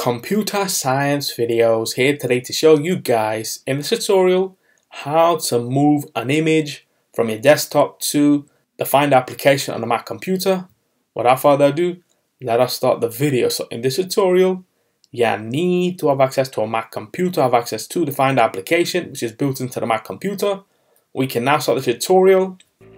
computer science videos here today to show you guys in this tutorial how to move an image from your desktop to the Finder application on the Mac computer. Without further ado, let us start the video. So in this tutorial, you need to have access to a Mac computer, have access to the Finder application, which is built into the Mac computer. We can now start the tutorial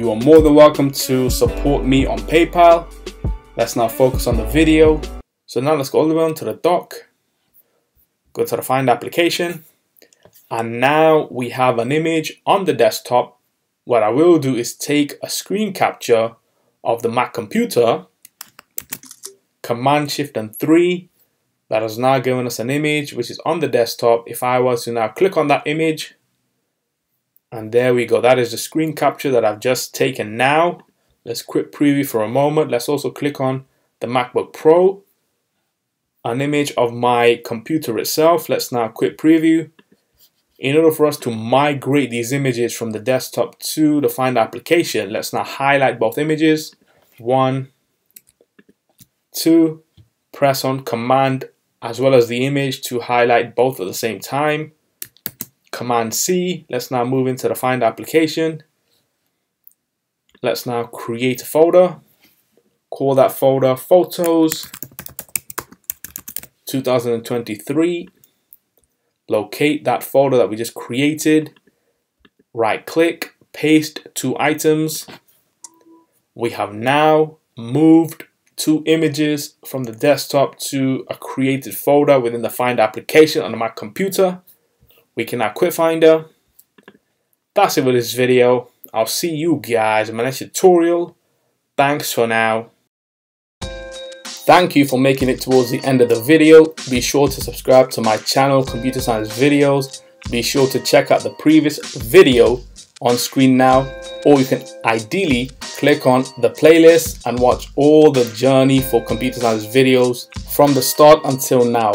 you are more than welcome to support me on PayPal. Let's now focus on the video. So now let's go all the way onto the dock. Go to the Finder application. And now we have an image on the desktop. What I will do is take a screen capture of the Mac computer. Command Shift and 3. That has now given us an image which is on the desktop. If I was to now click on that image, and there we go. That is the screen capture that I've just taken now. Let's quit preview for a moment. Let's also click on the MacBook Pro. An image of my computer itself. Let's now quit preview. In order for us to migrate these images from the desktop to the Finder application, let's now highlight both images. One, two, press on Command as well as the image to highlight both at the same time. Command C. Let's now move into the Finder application. Let's now create a folder. Call that folder Photos 2023. Locate that folder that we just created. Right click, paste two items. We have now moved two images from the desktop to a created folder within the Find application on my computer we can now quit Finder. That's it for this video. I'll see you guys in my next tutorial. Thanks for now. Thank you for making it towards the end of the video. Be sure to subscribe to my channel, Computer Science Videos. Be sure to check out the previous video on screen now, or you can ideally click on the playlist and watch all the journey for computer science videos from the start until now.